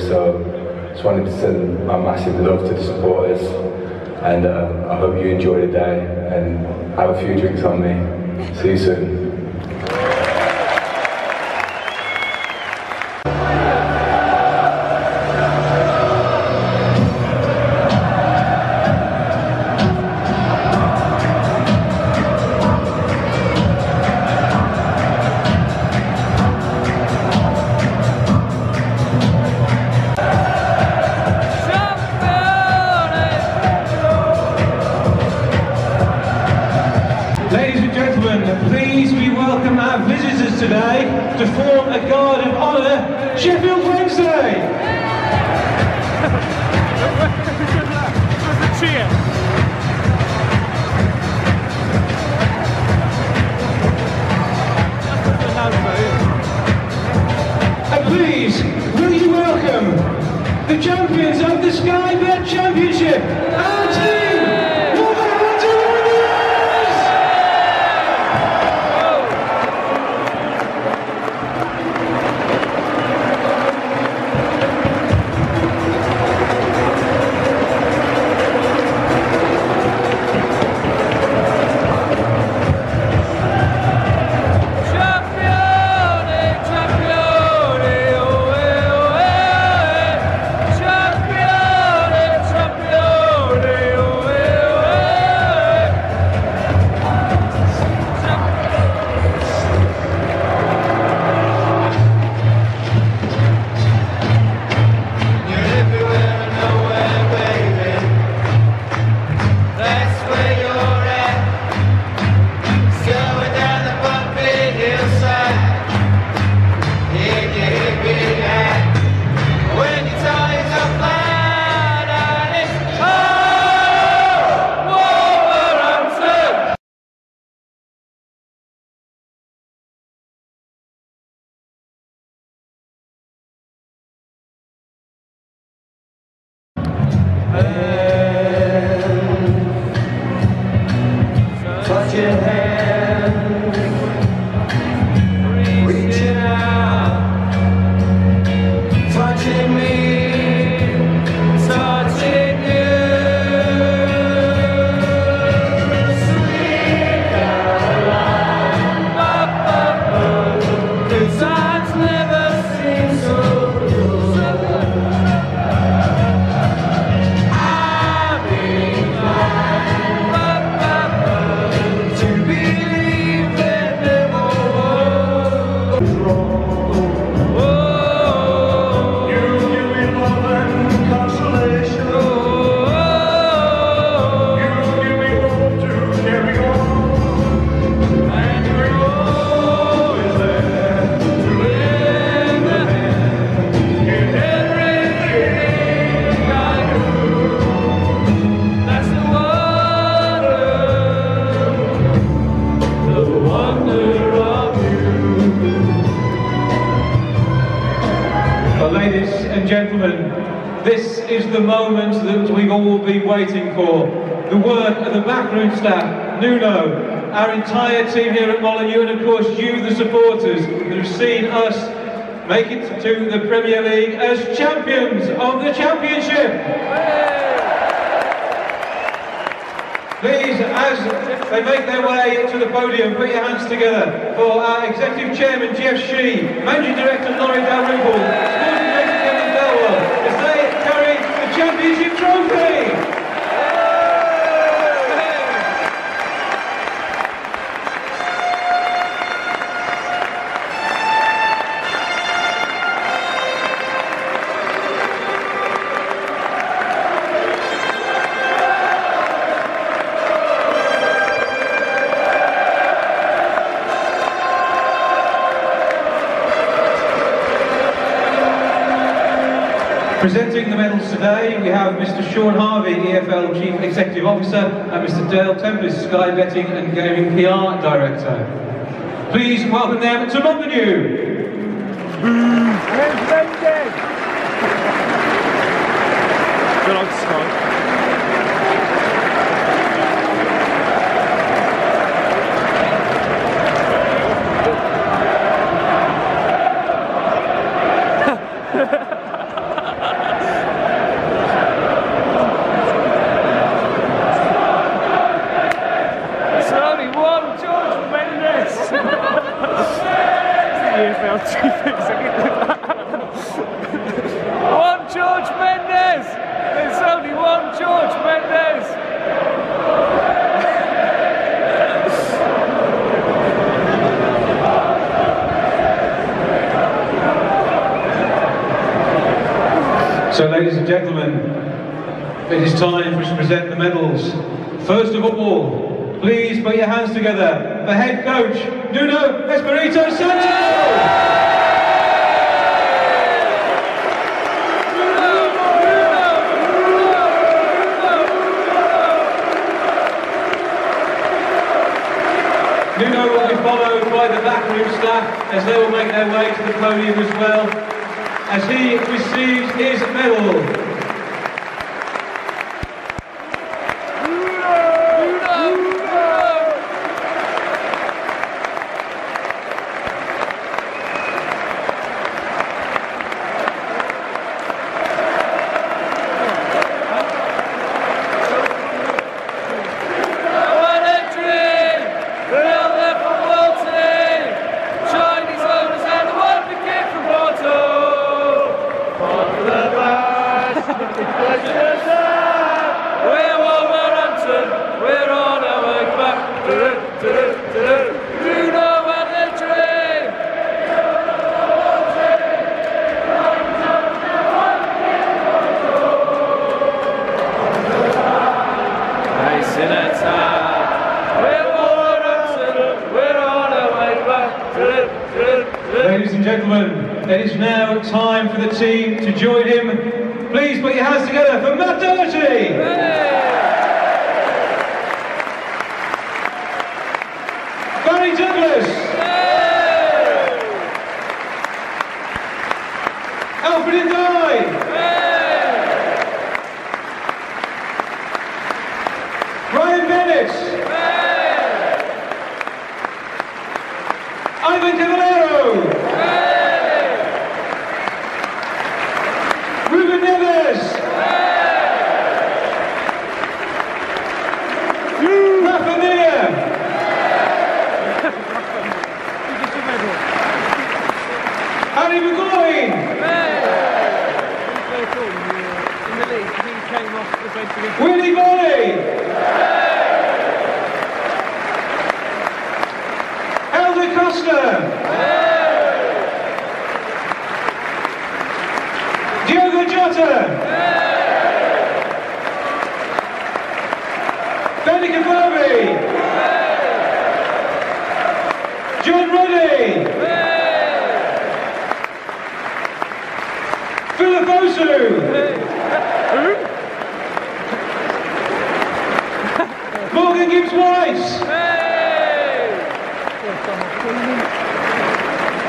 So just wanted to send my massive love to the supporters, and um, I hope you enjoy the day and have a few drinks on me. See you soon. To form a guard of honour, Sheffield Wednesday. And please, will you welcome the champions of the Sky Bet Championship, was is the moment that we've all been waiting for. The work of the backroom staff, Nuno, our entire team here at Molyneux, and of course you, the supporters, that have seen us make it to the Premier League as champions of the Championship. Please, as they make their way to the podium, put your hands together for our Executive Chairman Jeff Shi, Managing Director Laurie Dalrymple, Championship Trophy. Presenting the medals today, we have Mr. Shaun Harvey, EFL Chief Executive Officer, and Mr. Dale Tempest, Sky Betting and Gaming PR Director. Please welcome them to Molyneux. Good old Scott. So, ladies and gentlemen, it is time for us to present the medals. First of all, please put your hands together for head coach Nuno Espirito Santo. Nuno will be followed by the backroom staff as they will make their way to the podium as well as he receives his medal. Ladies and gentlemen, it is now time for the team to join him. Please put your hands together for Matt Doherty, speaks English. In the league, he came off Willy Boly, Hélder Costa, Diogo Jota, Kabobi, John Ruddy, Philip Morgan Gibbs White,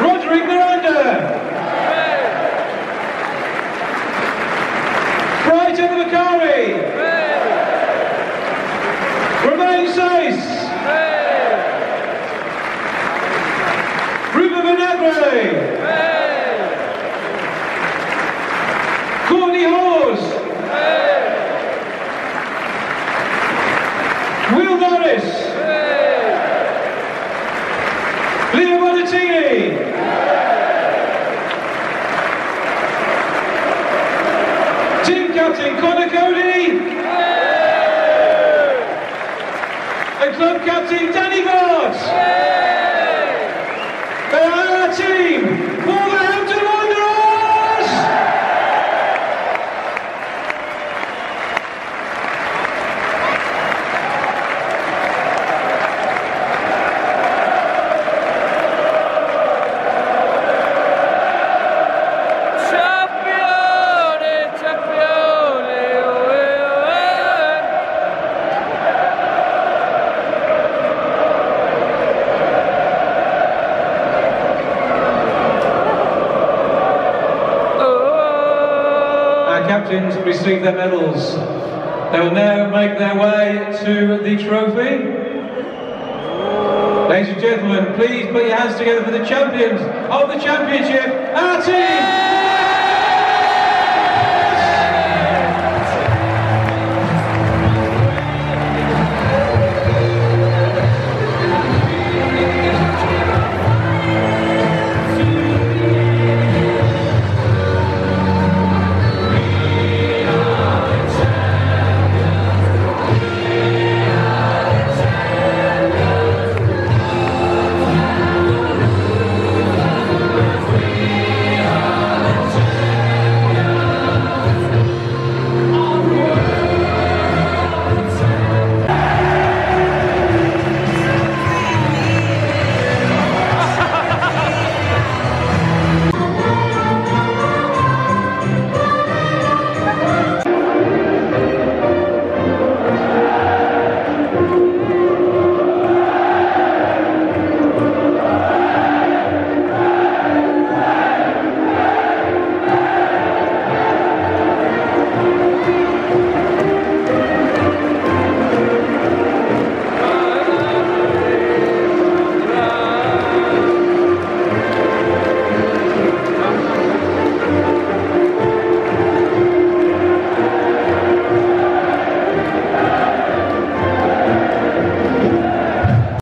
Roderick Miranda, Bright Enobakhare, Romain Saïss, Ruben Vinagre, team captain Conor Coady, and club captain Danny Batth. Receive their medals. They will now make their way to the trophy. Ladies and gentlemen, please put your hands together for the champions of the championship, our team,